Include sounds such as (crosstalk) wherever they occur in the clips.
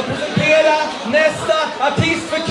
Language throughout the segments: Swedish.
att presentera nästa artist för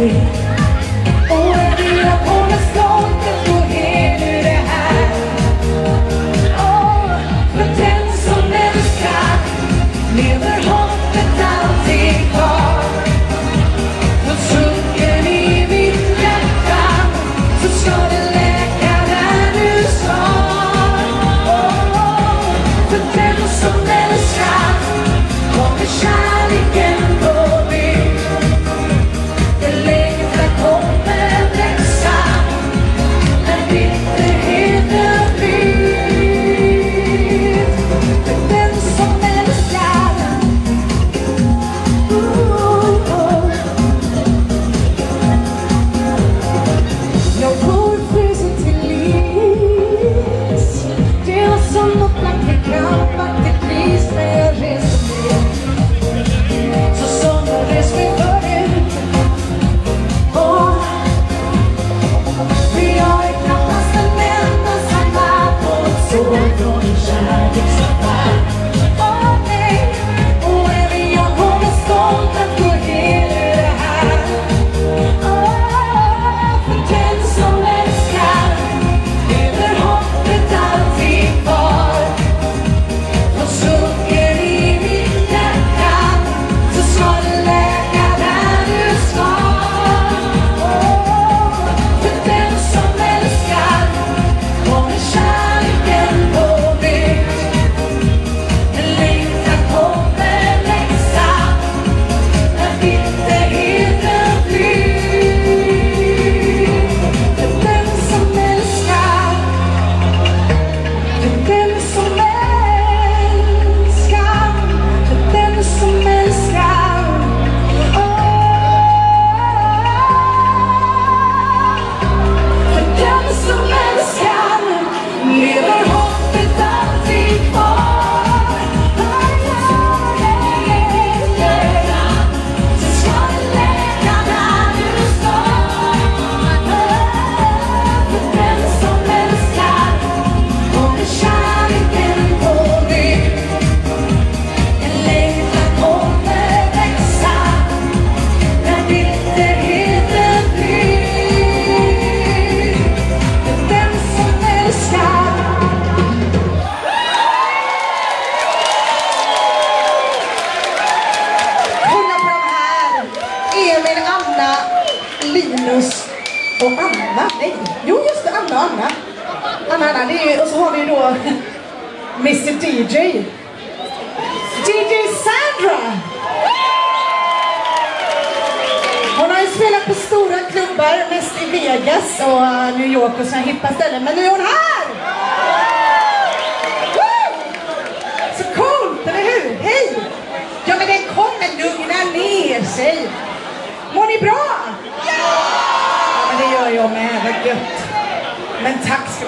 på det.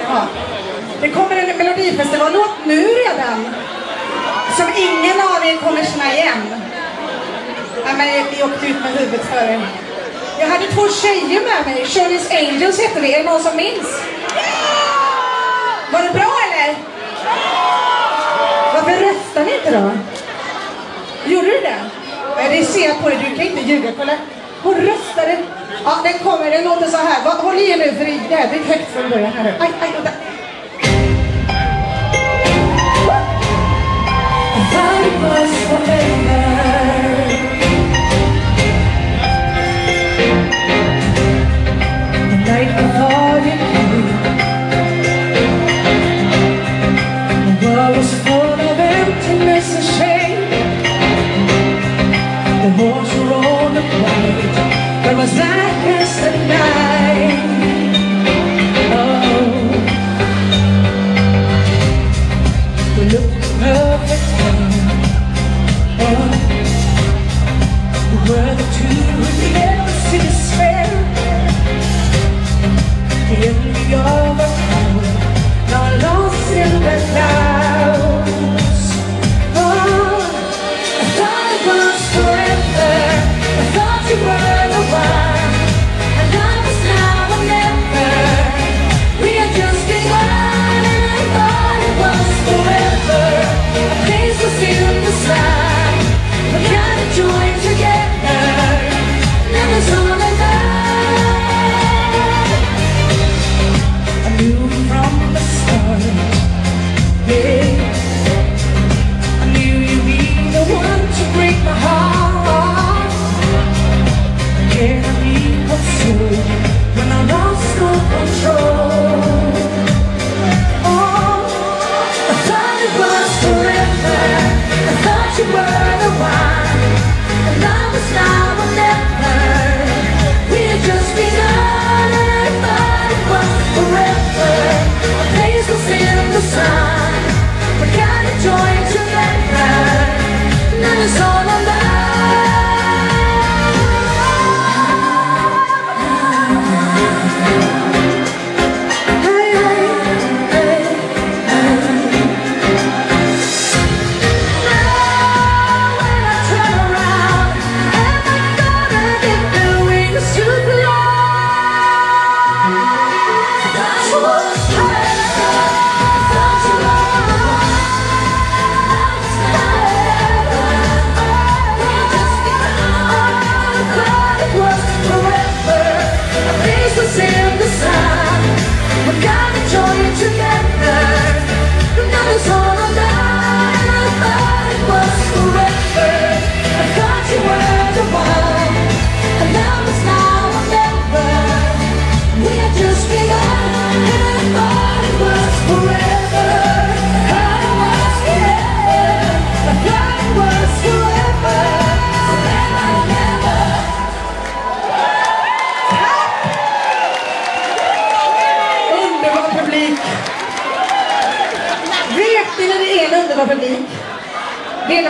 Ja. Det kommer en melodifestivallåt nu redan. Som ingen av er kommer känna igen. Nej, men vi åkte ut med huvudet före. Jag hade två tjejer med mig. Shirley's Angels hette vi. Är det någon som minns? Var det bra eller? Varför röstar ni inte då? Gjorde du det? Nej, det ser jag på dig. Du kan inte ljuga. Kolla. Hon röstade. Ja, den kommer. Den låter så här. Håll i er nu för det är jävligt högt från början. Här. Aj, aj, was forever.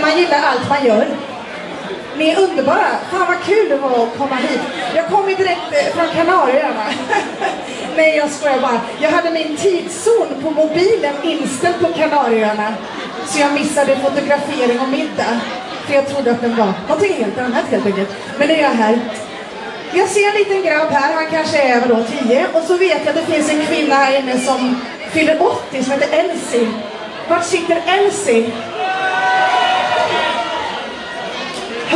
Man gillar allt man gör. Ni är underbara. Fan vad kul det var att komma hit. Jag kom ju direkt eh, från Kanarieöarna. (laughs) Nej jag skojar bara. Jag hade min tidszon på mobilen inställd på Kanarieöarna. Så jag missade fotografering och middag. För jag trodde att den var någonting helt annat helt enkelt. Men nu är jag här. Jag ser en liten grabb här, han kanske är vadå, 10. Och så vet jag att det finns en kvinna här inne som fyller 80 som heter Elsie. Vart sitter Elsie?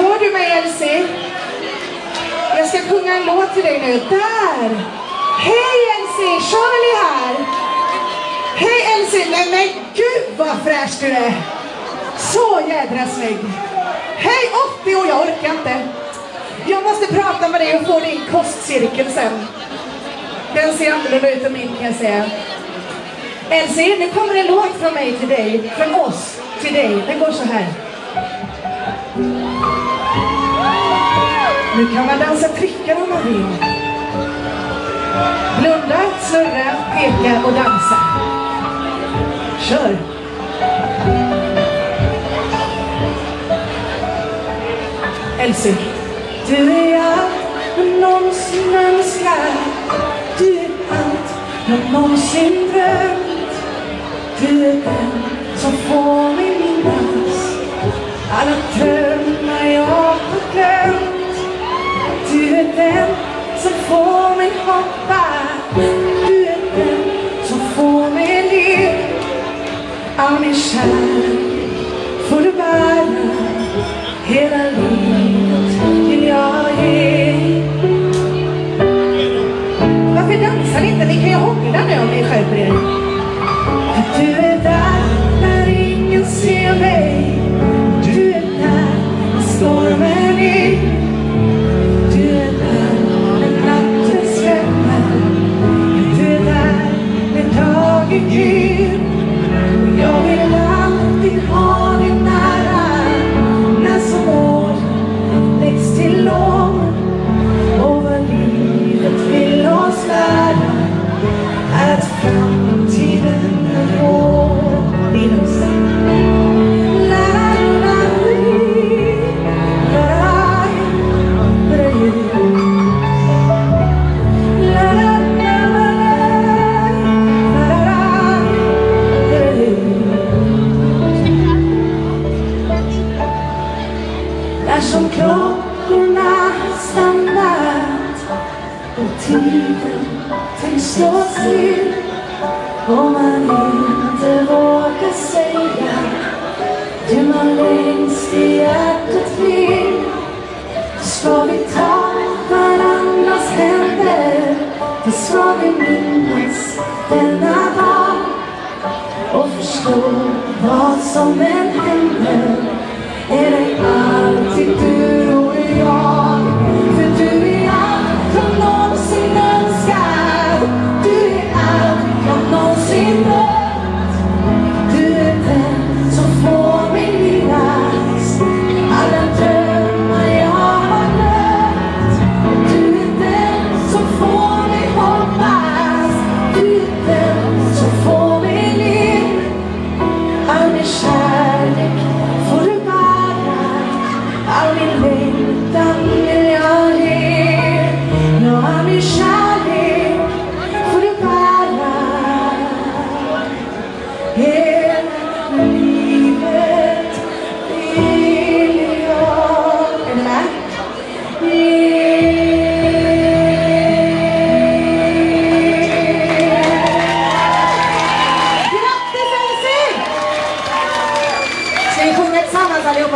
Hör du mig Elsie? Jag ska sjunga en låt till dig nu. Där! Hej Elsie! Charlie här! Hej Elsie! Nej men gud vad fräsch du är! Så jädra snygg! Hej 80 och jag orkar inte. Jag måste prata med dig och få din kostcirkel sen. Den ser annorlunda ut än min kan jag säga. Elsie, nu kommer en låt från mig till dig, från oss till dig. Den går så här. Nu kan man dansa prickar om man vill. Blunda, snurra, peka och dansa. Kör! Elsie. Du är allt jag någonsin önskar. Du är allt jag någonsin drömt. Du är den som får mig minnas alla drömmar Är den som får mig hoppa. Du är den som får mig le. All min kärlek får du bära. Hela livet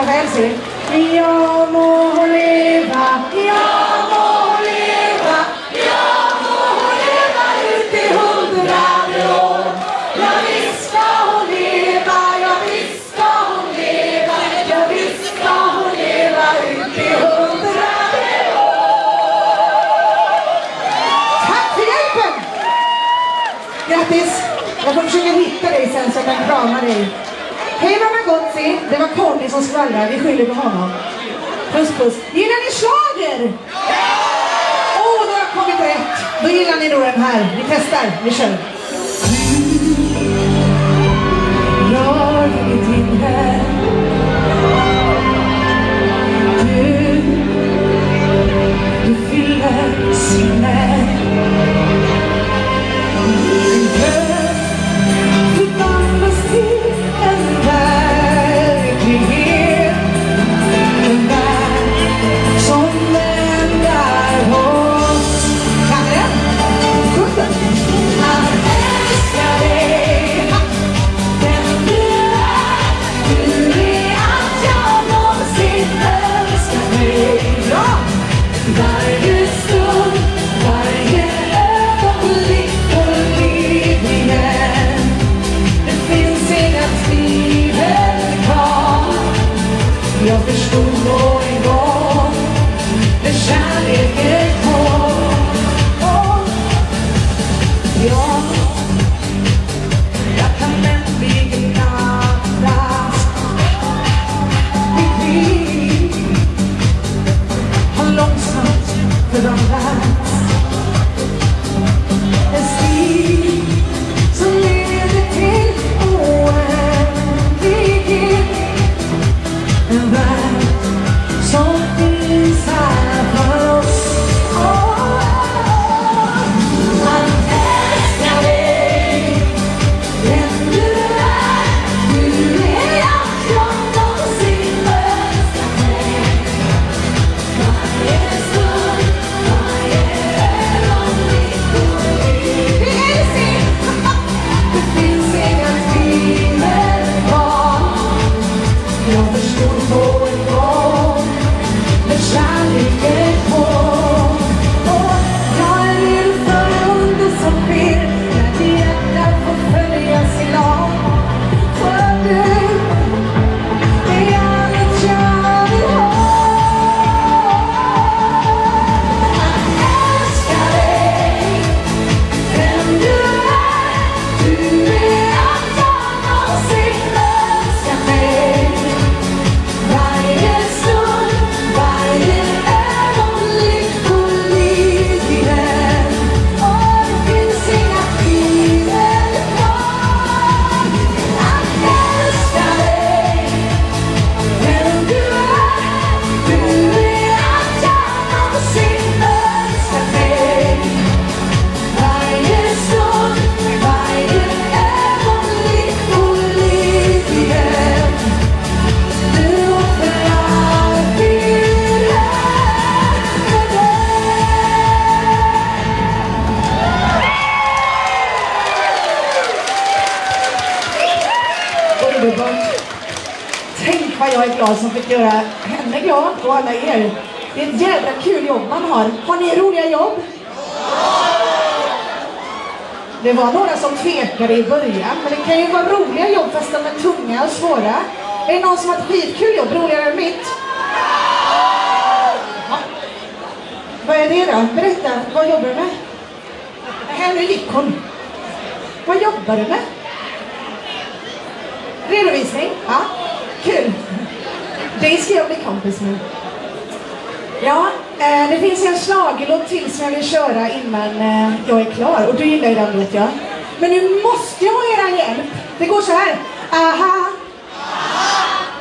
på allihopa? Jag må leva, jag må leva, jag må leva ut i hundrade år. Ja, visst ska hon leva, ja, visst ska hon leva, ja, visst ska hon leva ut i hundrade år. Tack för hjälpen! Grattis! Jag får försöka hitta dig sen så jag kan krama dig. Det var Conny som skvallrade. Vi skyller på honom. Puss puss. Gillar ni schlager? Åh, oh, då har jag kommit rätt. Då gillar ni nog den här. Vi testar. Vi kör. Jag förstod då en gång när kärleken Det var några som tvekade i början, men det kan ju vara roliga jobb fast de är tunga och svåra. Är det någon som har ett skitkul jobb, roligare än mitt? Ja. Vad är det då? Berätta, vad jobbar du med? Här nu gick hon. Vad jobbar du med? Redovisning? Ja, kul. Det ska jag bli kompis med. Ja, eh, det finns en schlagerlåt till som jag vill köra innan eh, jag är klar. Och du gillar ju den vet jag. Men nu måste jag ha era hjälp. Det går så här. Aha.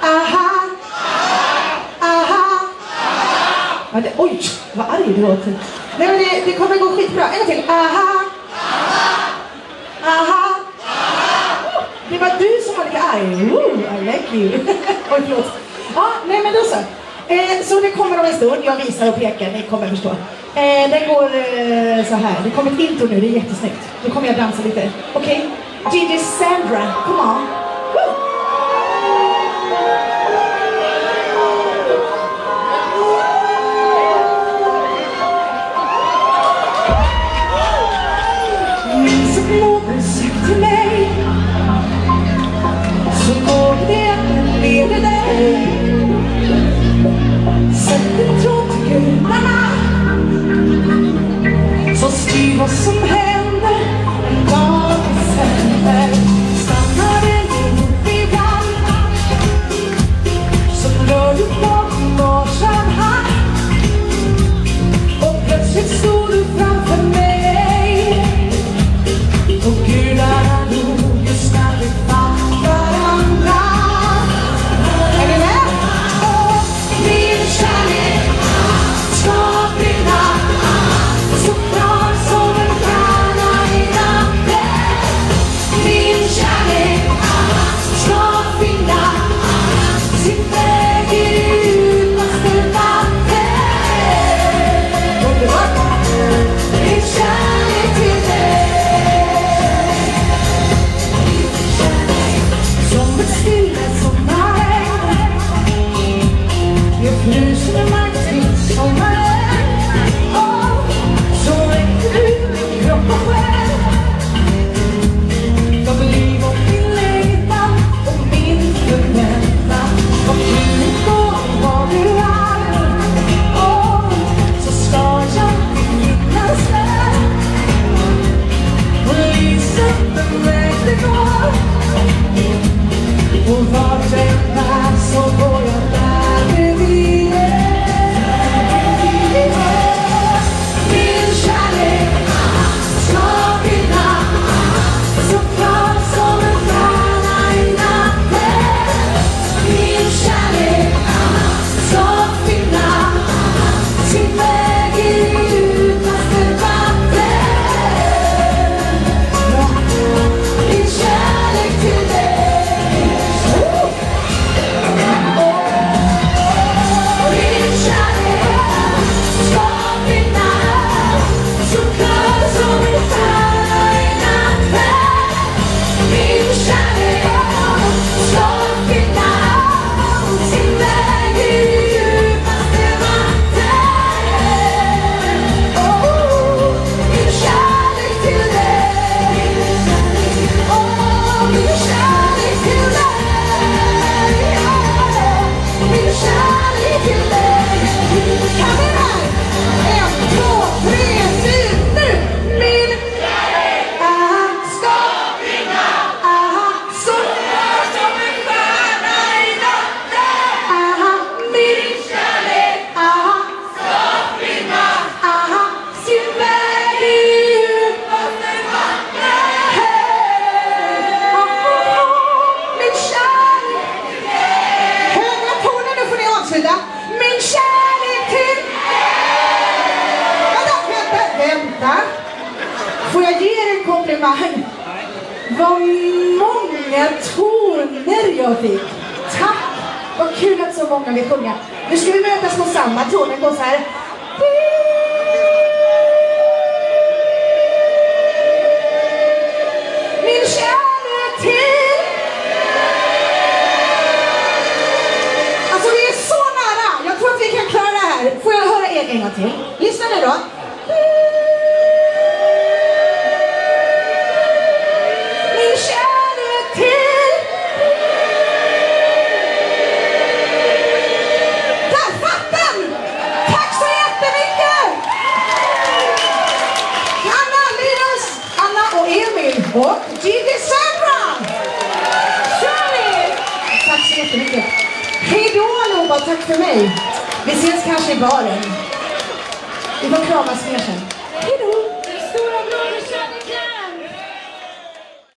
Aha. Aha. Ja, det, oj, vad arg du låter. Nej men det, det kommer gå skitbra. En till. Aha. Aha. Det var du som var lite arg. Ooh, I like you. (laughs) Oj, förlåt. Ja, nej men då så. Eh, så det kommer om en stund. Jag visar och pekar, ni kommer förstå. Eh, den går eh, så här. Det kommer ett intro nu, det är jättesnyggt. Nu kommer jag dansa lite. Okej? Okay? Gigi Sandra, come on. Woo! so